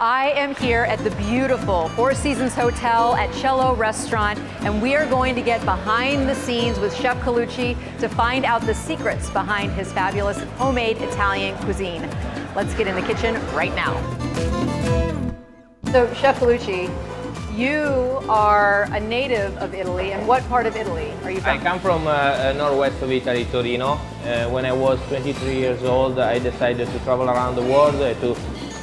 I am here at the beautiful Four Seasons Hotel at Cielo Restaurant, and we are going to get behind the scenes with Chef Colucci to find out the secrets behind his fabulous homemade Italian cuisine. Let's get in the kitchen right now. So, Chef Colucci, you are a native of Italy, and what part of Italy are you from? I come from uh, uh, northwest of Italy, Torino. Uh, when I was 23 years old, I decided to travel around the world uh, to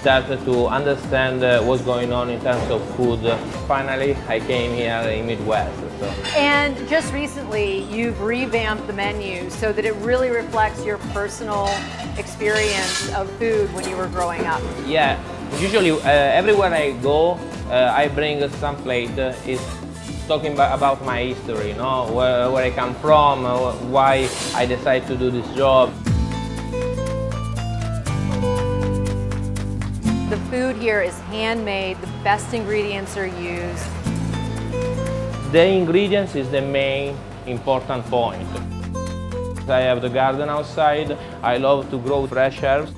start to understand uh, what's going on in terms of food. Finally, I came here in Midwest. So. And just recently, you've revamped the menu so that it really reflects your personal experience of food when you were growing up. Yeah, usually uh, everywhere I go, uh, I bring some plate. Uh, is talking about my history, you know, where, where I come from, uh, why I decided to do this job. The food here is handmade, the best ingredients are used. The ingredients is the main important point. I have the garden outside, I love to grow fresh herbs.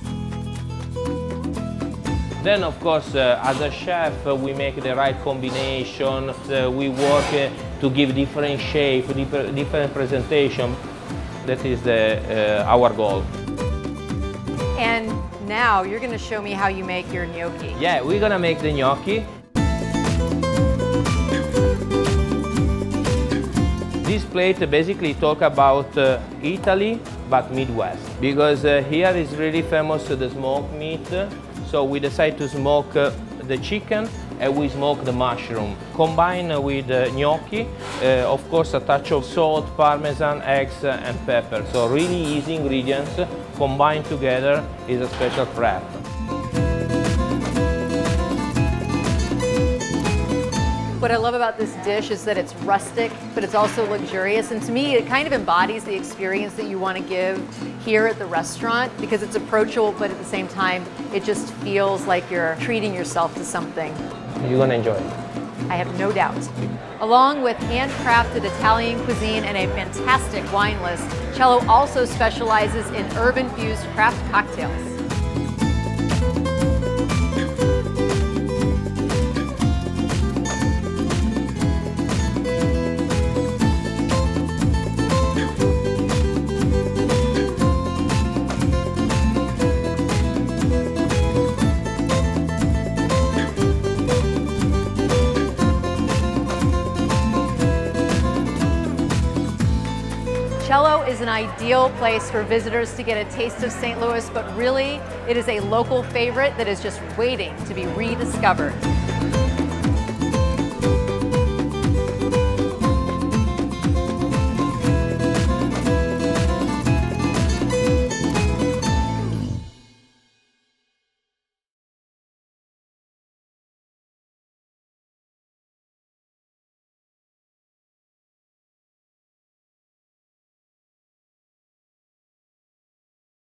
Then, of course, uh, as a chef, uh, we make the right combination. Uh, we work uh, to give different shape, different, different presentation. That is the, uh, our goal. And now you're going to show me how you make your gnocchi. Yeah, we're gonna make the gnocchi. This plate basically talk about uh, Italy, but Midwest. Because uh, here is really famous the smoked meat. So we decide to smoke uh, the chicken and we smoke the mushroom. Combine with uh, gnocchi, uh, of course a touch of salt, parmesan, eggs uh, and pepper. So really easy ingredients combined together is a special craft. What I love about this dish is that it's rustic, but it's also luxurious. And to me, it kind of embodies the experience that you want to give here at the restaurant because it's approachable, but at the same time, it just feels like you're treating yourself to something. You're gonna enjoy it. I have no doubt. Along with handcrafted Italian cuisine and a fantastic wine list, Cielo also specializes in herb-infused craft cocktails. Cielo is an ideal place for visitors to get a taste of St. Louis, but really, it is a local favorite that is just waiting to be rediscovered.